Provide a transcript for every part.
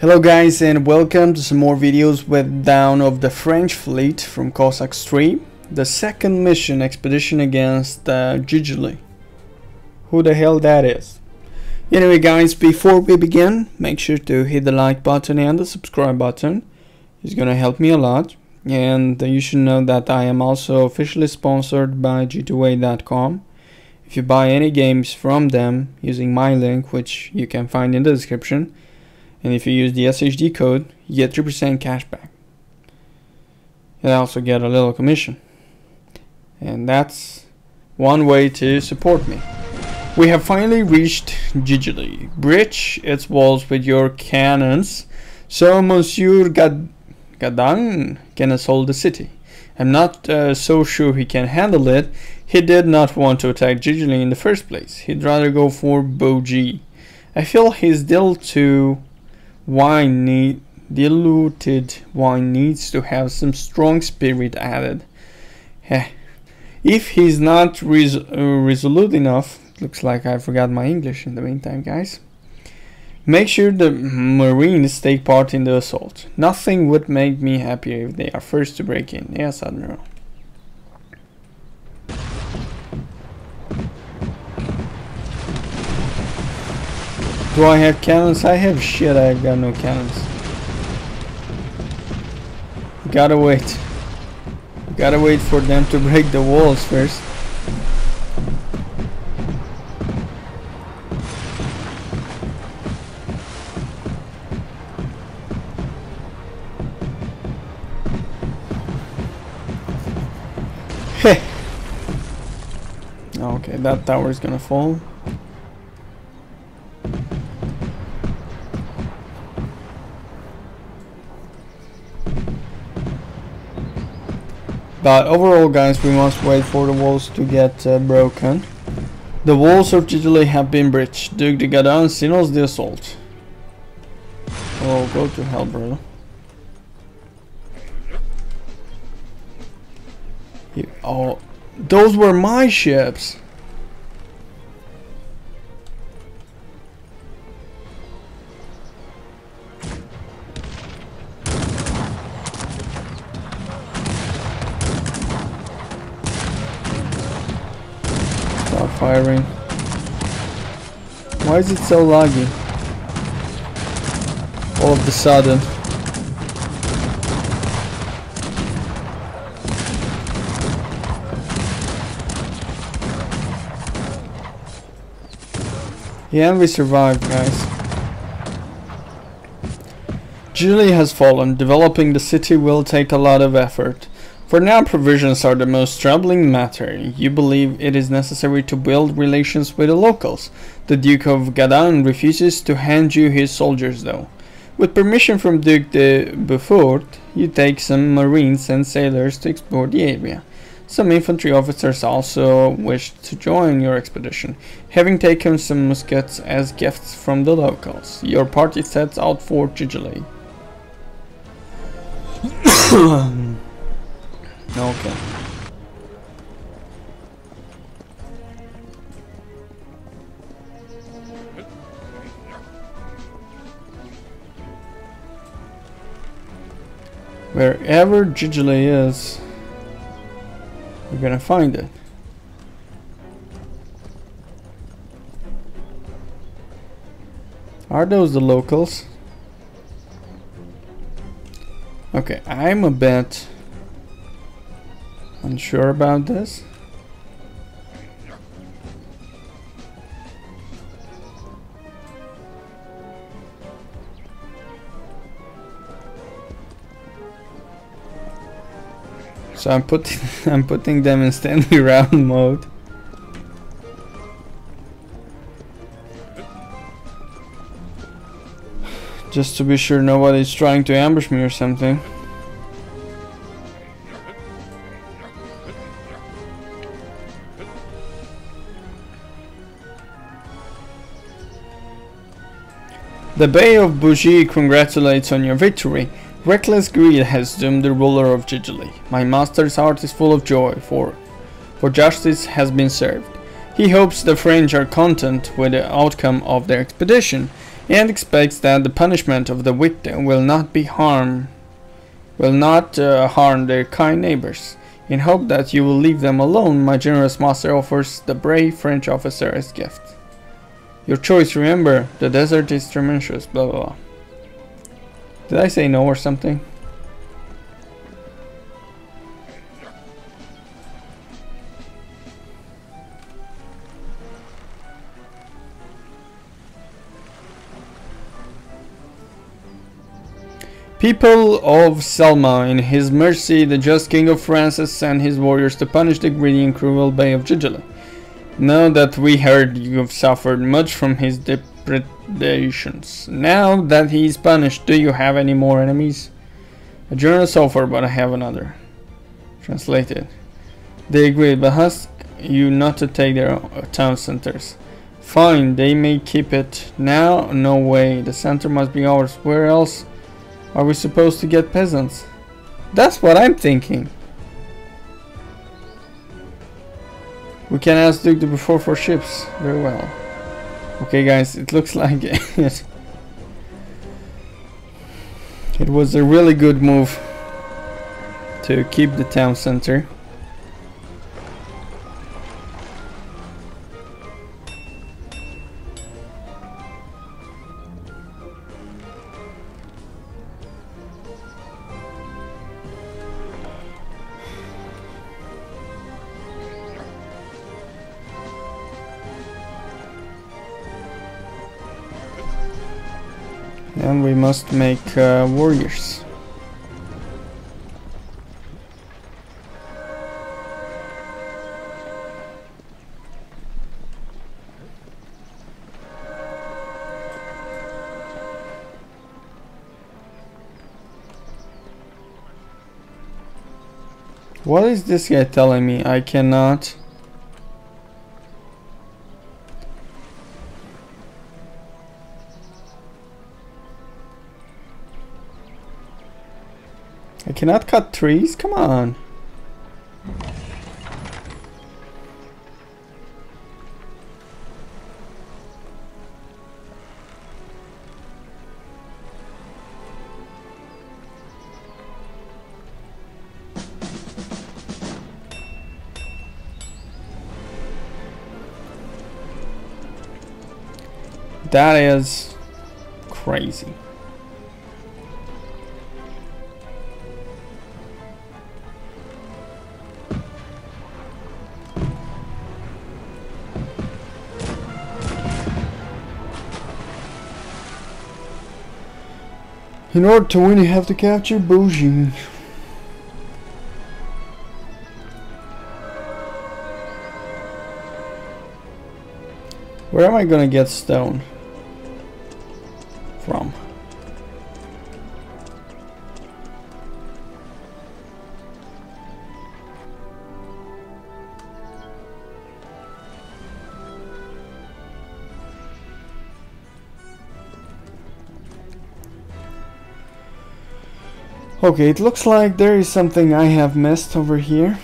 Hello guys and welcome to some more videos with Dawn of the French fleet from Cossacks 3 the second mission expedition against uh, Gigely. Who the hell that is? Anyway guys before we begin make sure to hit the like button and the subscribe button. It's gonna help me a lot and you should know that I am also officially sponsored by g2a.com if you buy any games from them using my link which you can find in the description and if you use the SHD code, you get 3% cash back. You also get a little commission. And that's one way to support me. We have finally reached Gigely. Breach its walls with your cannons, so Monsieur Gad Gadagne can assault the city. I'm not uh, so sure he can handle it. He did not want to attack Gigely in the first place. He'd rather go for Bougie. I feel his deal to wine need diluted wine needs to have some strong spirit added. If he's not res uh, resolute enough, looks like I forgot my English in the meantime, guys. Make sure the Marines take part in the assault. Nothing would make me happier if they are first to break in. Yes, Admiral. Do I have cannons? I have shit, I got no cannons. Gotta wait. Gotta wait for them to break the walls first. Okay, that tower is gonna fall. But overall guys, we must wait for the walls to get uh, broken. The walls of Gigely have been breached. Duke de Gadagne signals the assault. Oh, go to hell, brother. oh, those were my ships. Firing. Why is it so laggy? All of the sudden. Yeah, we survived, guys. Julie has fallen. Developing the city will take a lot of effort. For now, provisions are the most troubling matter. You believe it is necessary to build relations with the locals. The Duke of Gadagne refuses to hand you his soldiers though. With permission from Duke de Beaufort, you take some marines and sailors to explore the area. Some infantry officers also wish to join your expedition, having taken some muskets as gifts from the locals. Your party sets out for Gigely. Okay. Wherever Gigely is, we're gonna find it. Are those the locals? Okay, I'm a Unsure about this? So I'm putting I'm putting them in Stanley round mode. Just to be sure nobody's trying to ambush me or something. The Bey of Bougie congratulates on your victory. Reckless greed has doomed the ruler of Gigely. My master's heart is full of joy, for, for justice has been served. He hopes the French are content with the outcome of their expedition. and expects that the punishment of the victim will not be harm will not uh, harm their kind neighbors. In hope that you will leave them alone, my generous master offers the brave French officer as gift. Your choice, remember, the desert is tremendous, blah blah blah. Did I say no or something? People of Selma, in his mercy, the just king of France has sent his warriors to punish the greedy and cruel Bey of Jijili. Know that we heard you have suffered much from his depredations. Now that he is punished, do you have any more enemies? A generous offer, but I have another. Translated. They agreed, but ask you not to take their town centers. Fine, they may keep it. Now, no way. The center must be ours. Where else? Are we supposed to get peasants? That's what I'm thinking. We can ask Duke de Beaufort for ships. Very well. Okay guys, it looks like it. it was a really good move to keep the town center. And we must make uh, warriors. What is this guy telling me? I cannot... cannot cut trees? Come on. That is crazy. In order to win, you have to capture Bougie. Where am I gonna get stone from? Okay, it looks like there is something I have missed over here.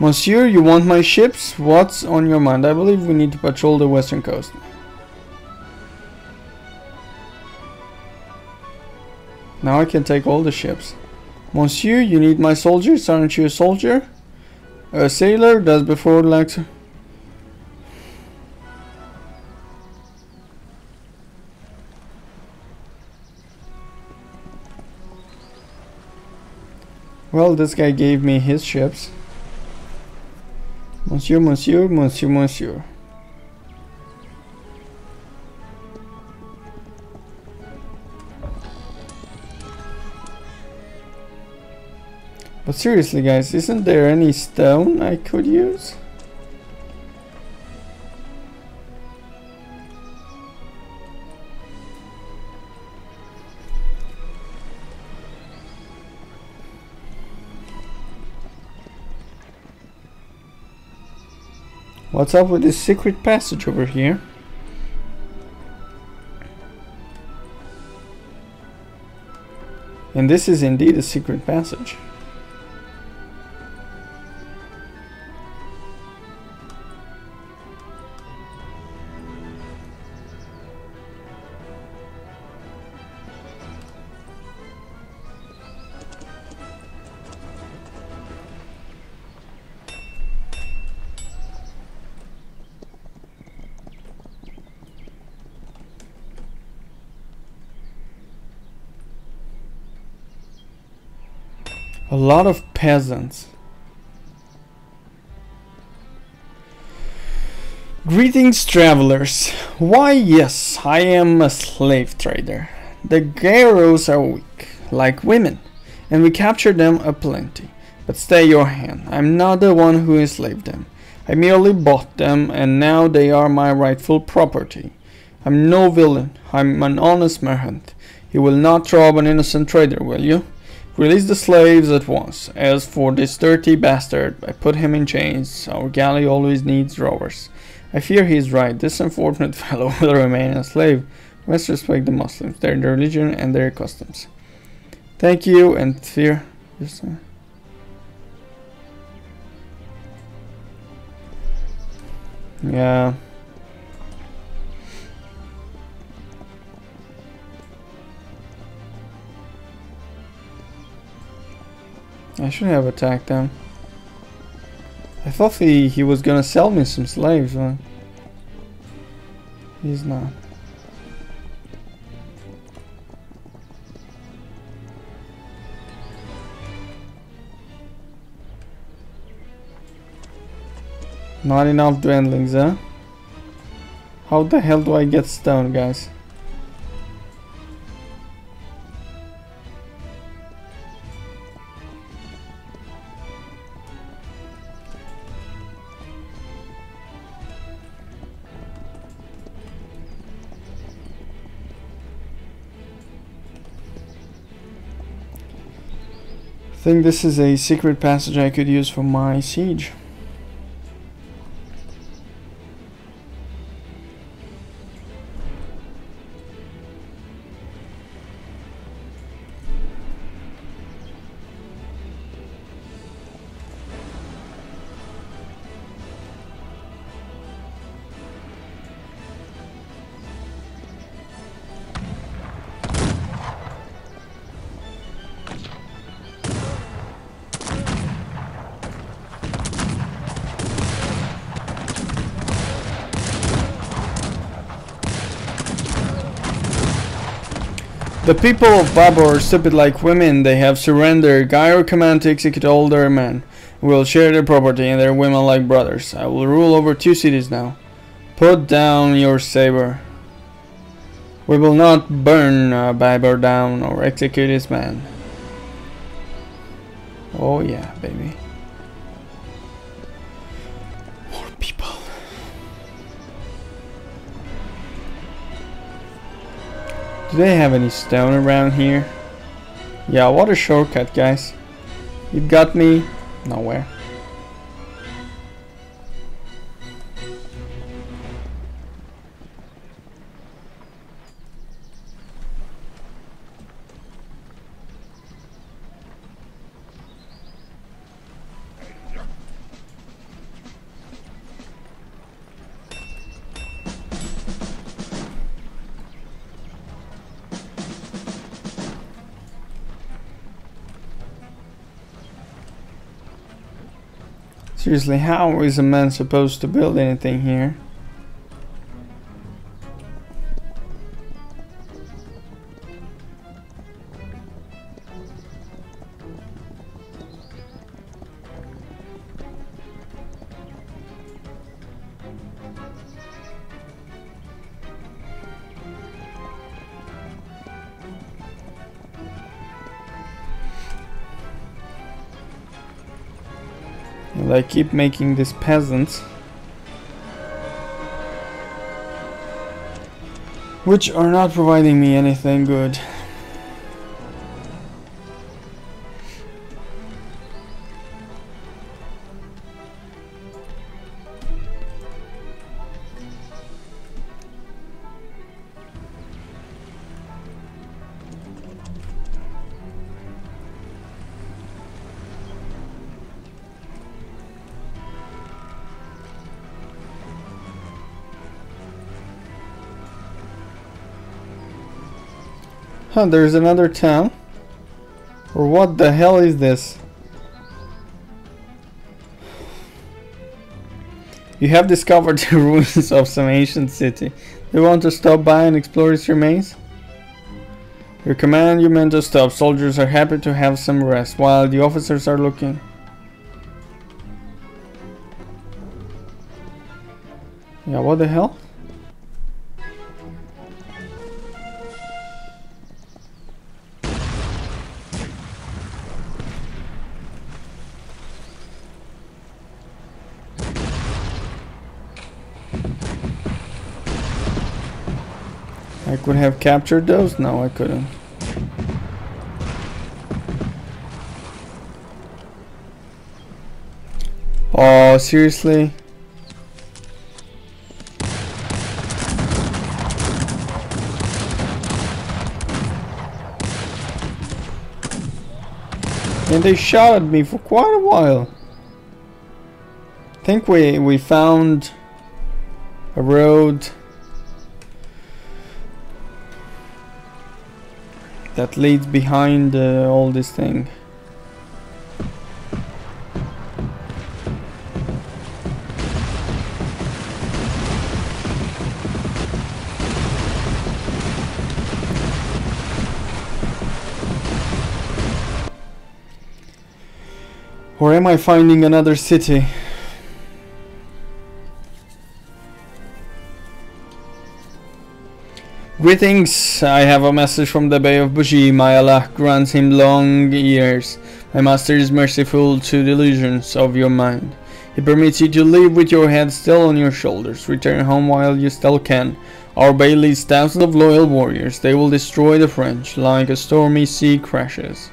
Monsieur, you want my ships? What's on your mind? I believe we need to patrol the western coast. Now I can take all the ships. Monsieur, you need my soldiers? Aren't you a soldier? A sailor does before like... Well, this guy gave me his ships. Monsieur, monsieur, monsieur, monsieur. But seriously guys, isn't there any stone I could use? What's up with this secret passage over here? And this is indeed a secret passage. Lot of peasants. Greetings, travelers. Why, yes, I am a slave trader. The Garos are weak, like women, and we capture them a plenty. But stay your hand, I'm not the one who enslaved them. I merely bought them, and now they are my rightful property. I'm no villain, I'm an honest merchant. You will not rob an innocent trader, will you? Release the slaves at once. As for this dirty bastard, I put him in chains. Our galley always needs rowers. I fear he is right. This unfortunate fellow will remain a slave. Must respect the Muslims, their religion and their customs. Thank you and fear. Yes, sir. Uh, yeah. I should have attacked them. I thought he, he was gonna sell me some slaves, but he's not. Not enough dwindlings, huh? How the hell do I get stone, guys? Think this is a secret passage I could use for my siege. The people of Babur are stupid like women. They have surrendered. Gyro command to execute all their men. We will share their property and their women like brothers. I will rule over two cities now. Put down your saber. We will not burn uh, Babur down or execute his men. Oh yeah, baby. Do they have any stone around here? Yeah, what a shortcut, guys. It got me nowhere. Seriously, how is a man supposed to build anything here? And I keep making these peasants. Which are not providing me anything good. Huh, there's another town? Or what the hell is this? You have discovered the ruins of some ancient city. Do you want to stop by and explore its remains? You command your men to stop. Soldiers are happy to have some rest while the officers are looking. Yeah, what the hell? I could have captured those? No, I couldn't. Oh, seriously? And they shot at me for quite a while. I think we, we found a road that leads behind uh, all this thing. Or am I finding another city? Greetings, I have a message from the Bey of Bougie. My Allah grants him long years. My master is merciful to the illusions of your mind. He permits you to live with your head still on your shoulders. Return home while you still can. Our Bey leads thousands of loyal warriors. They will destroy the French like a stormy sea crashes.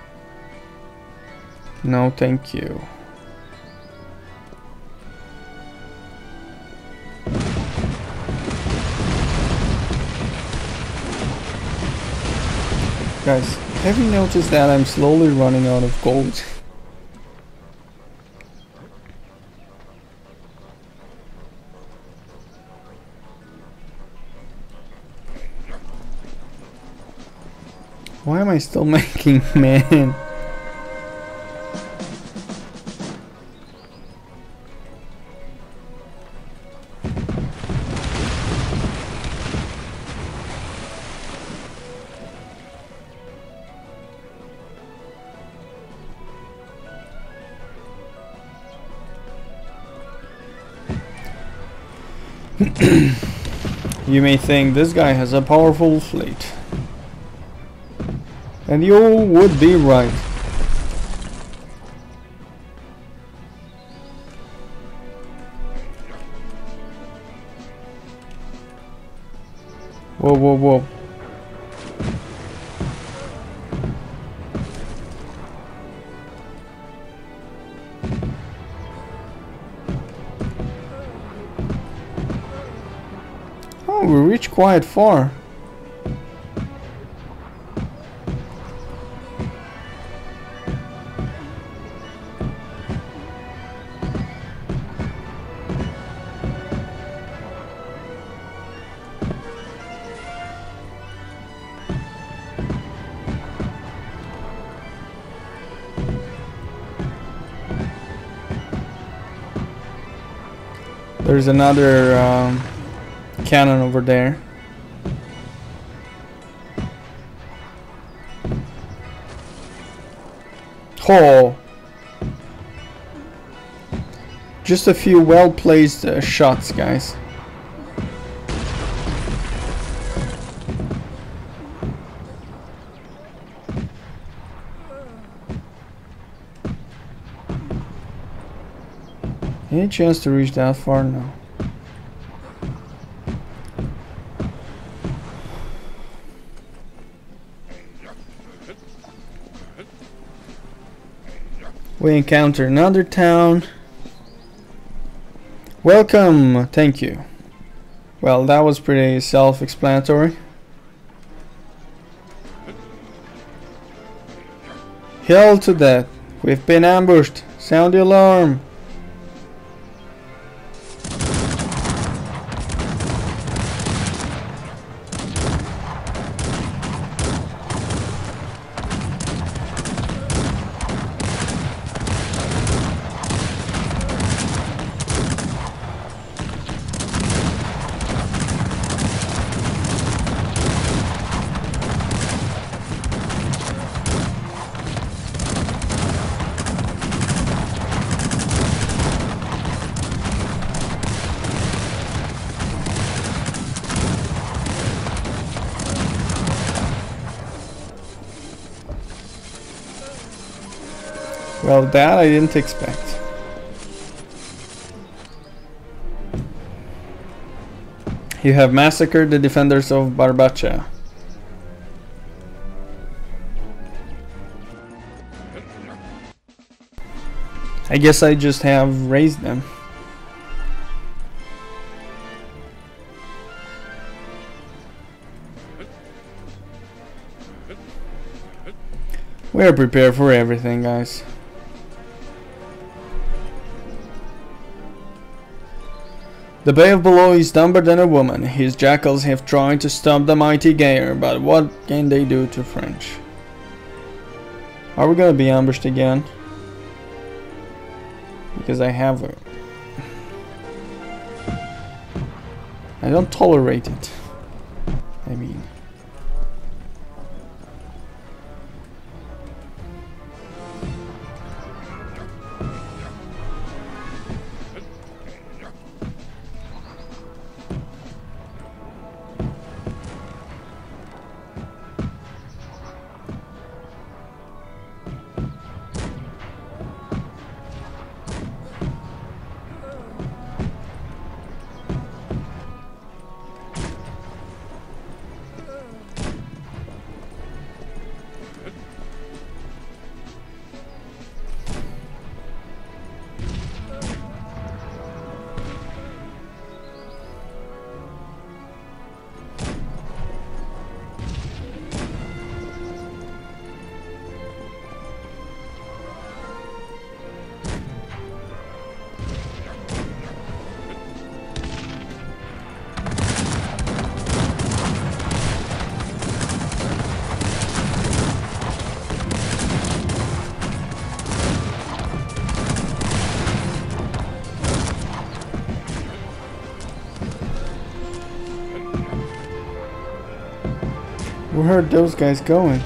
No, thank you. Guys, have you noticed that I'm slowly running out of gold? Why am I still making man? You may think this guy has a powerful fleet. And you would be right. Whoa, whoa, whoa. Quite far. There's another um, cannon over there. Oh! Just a few well-placed uh, shots, guys. Any chance to reach that far? No. We encounter another town. Welcome! Thank you. Well, that was pretty self-explanatory. Hell to that. We've been ambushed. Sound the alarm. Well, that I didn't expect. You have massacred the defenders of Barbacha. I guess I just have raised them. We're prepared for everything, guys. The bay of below is dumber than a woman. His jackals have tried to stop the mighty Geyer, but what can they do to French? Are we gonna be ambushed again? Because I have a... I don't tolerate it. Where are those guys going?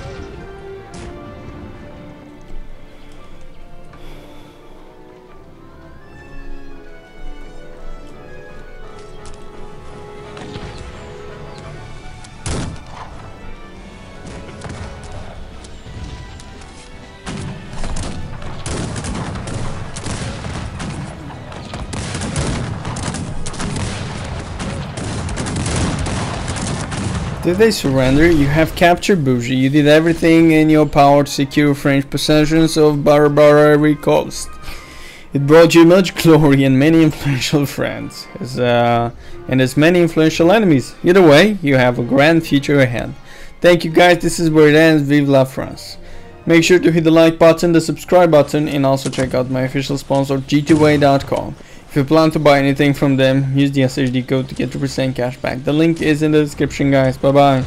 Did they surrender? You have captured Bougie. You did everything in your power to secure French possessions of Barbary coast. It brought you much glory and many influential friends, as, uh, and as many influential enemies. Either way, you have a grand future ahead. Thank you guys, this is where it ends. Vive la France. Make sure to hit the like button, the subscribe button, and also check out my official sponsor, g2a.com. If you plan to buy anything from them, use the SHD code to get 2% cash back. The link is in the description guys. Bye bye.